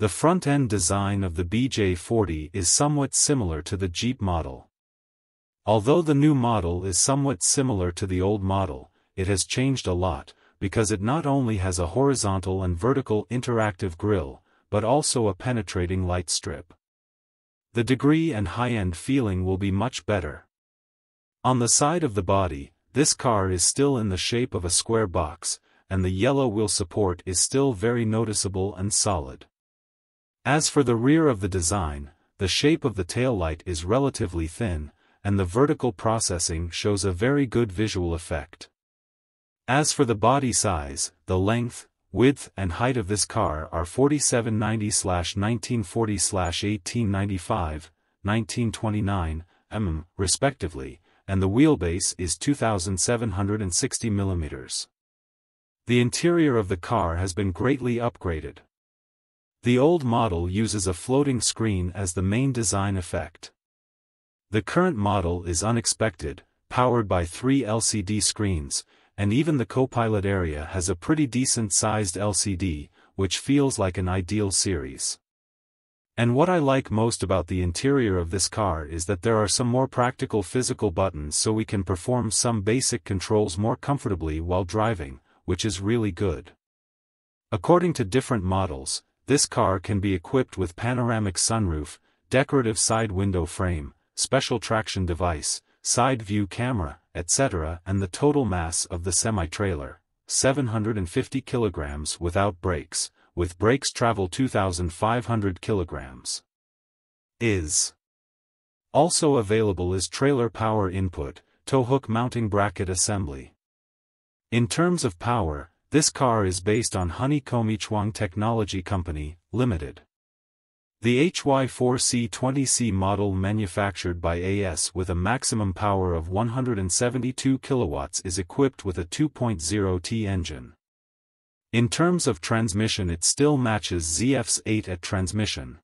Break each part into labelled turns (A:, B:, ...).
A: The front-end design of the BJ40 is somewhat similar to the Jeep model. Although the new model is somewhat similar to the old model, it has changed a lot, because it not only has a horizontal and vertical interactive grille, but also a penetrating light strip. The degree and high-end feeling will be much better. On the side of the body, this car is still in the shape of a square box, and the yellow wheel support is still very noticeable and solid. As for the rear of the design, the shape of the taillight is relatively thin, and the vertical processing shows a very good visual effect. As for the body size, the length, width and height of this car are 4790-1940-1895, 1929 mm, respectively, and the wheelbase is 2760 mm. The interior of the car has been greatly upgraded. The old model uses a floating screen as the main design effect. The current model is unexpected, powered by three LCD screens, and even the co-pilot area has a pretty decent-sized LCD, which feels like an ideal series. And what I like most about the interior of this car is that there are some more practical physical buttons so we can perform some basic controls more comfortably while driving, which is really good. According to different models, this car can be equipped with panoramic sunroof, decorative side window frame, special traction device, side view camera, etc. and the total mass of the semi-trailer, 750 kilograms without brakes, with brakes travel 2,500 kilograms. Is also available is trailer power input, tow hook mounting bracket assembly. In terms of power, this car is based on Honeycomb Ichuang Technology Company, Limited. The HY4C20C model manufactured by AS with a maximum power of 172 kilowatts is equipped with a 2.0T engine. In terms of transmission it still matches ZF's 8AT transmission.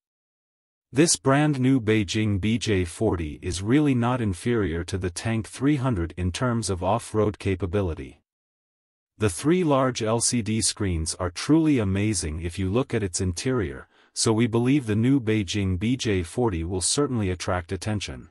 A: This brand new Beijing BJ40 is really not inferior to the Tank 300 in terms of off-road capability. The three large LCD screens are truly amazing if you look at its interior, so we believe the new Beijing BJ40 will certainly attract attention.